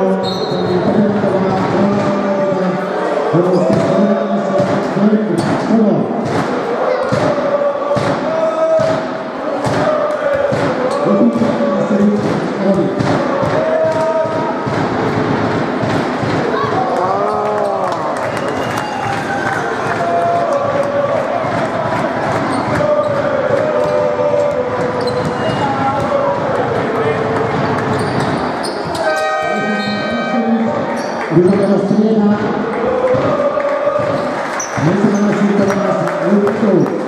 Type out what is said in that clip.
Thank you. 豊かなきながやって。